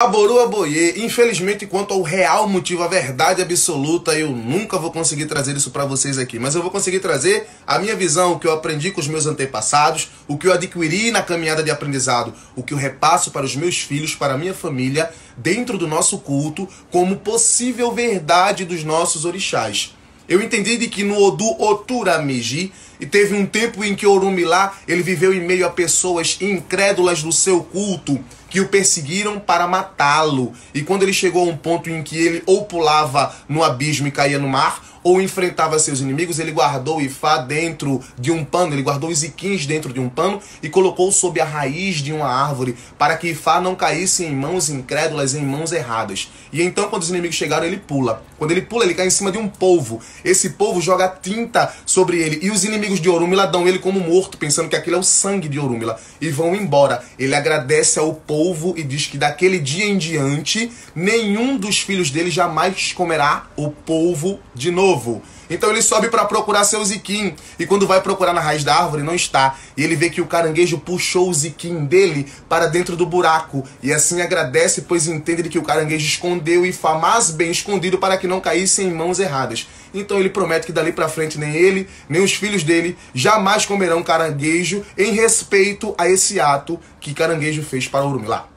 Aboru aboie, infelizmente quanto ao real motivo, a verdade absoluta, eu nunca vou conseguir trazer isso para vocês aqui, mas eu vou conseguir trazer a minha visão, o que eu aprendi com os meus antepassados, o que eu adquiri na caminhada de aprendizado, o que eu repasso para os meus filhos, para a minha família, dentro do nosso culto, como possível verdade dos nossos orixás. Eu entendi de que no Odu Oturamiji, e teve um tempo em que Orumilá, ele viveu em meio a pessoas incrédulas do seu culto, que o perseguiram para matá-lo. E quando ele chegou a um ponto em que ele ou pulava no abismo e caía no mar, ou enfrentava seus inimigos, ele guardou Ifá dentro de um pano, ele guardou os iquins dentro de um pano e colocou sob a raiz de uma árvore, para que Ifá não caísse em mãos incrédulas, em mãos erradas. E então, quando os inimigos chegaram, ele pula. Quando ele pula, ele cai em cima de um polvo. Esse polvo joga tinta sobre ele. E os inimigos de Orúmila dão ele como morto, pensando que aquilo é o sangue de Orúmila. E vão embora. Ele agradece ao polvo e diz que daquele dia em diante, nenhum dos filhos dele jamais comerá o polvo de novo novo. Então ele sobe para procurar seu ziquim. E quando vai procurar na raiz da árvore, não está. E ele vê que o caranguejo puxou o ziquim dele para dentro do buraco. E assim agradece, pois entende que o caranguejo escondeu e famaz bem escondido para que não caísse em mãos erradas. Então ele promete que dali para frente nem ele, nem os filhos dele jamais comerão caranguejo em respeito a esse ato que caranguejo fez para Urumilá.